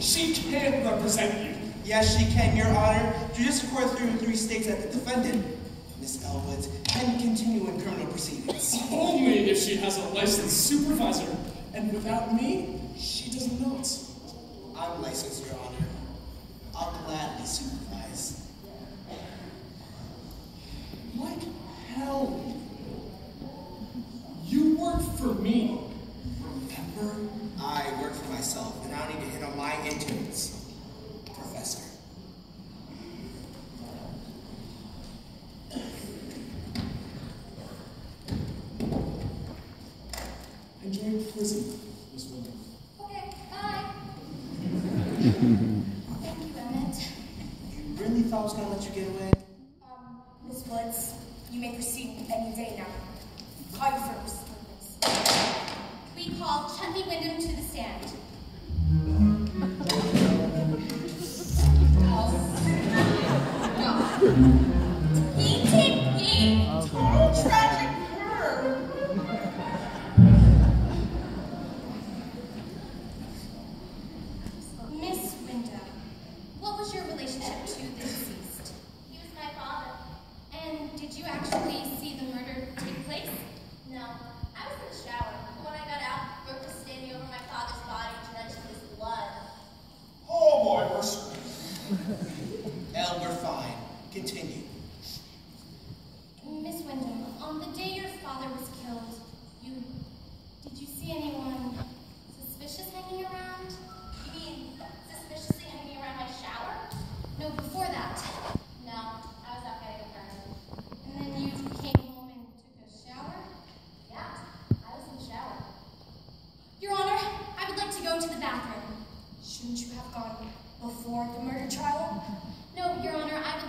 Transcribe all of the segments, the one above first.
She can represent you. Yes, she can, Your Honor. Judicial Court threw three states. That the defendant, Miss Elwood, can continue in criminal proceedings. Only if she has a licensed supervisor, and without me, she doesn't. I'm licensed, Your Honor. I'll gladly supervise. This woman. Okay, bye. Thank you, Emmett. You really thought I was going to let you get away? Um, Miss Woods, you may proceed any day now. Call you first, please. We call Chutney Wyndham to the stand. no. Continue. Miss Wyndham, on the day your father was killed, you did you see anyone suspicious hanging around? You mean suspiciously hanging around my shower? No, before that. No, I was out getting a burn. And then you came home and took a shower? Yeah, I was in the shower. Your Honor, I would like to go to the bathroom. Shouldn't you have gone before the murder trial? No, Your Honor, I would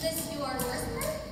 this your worst part?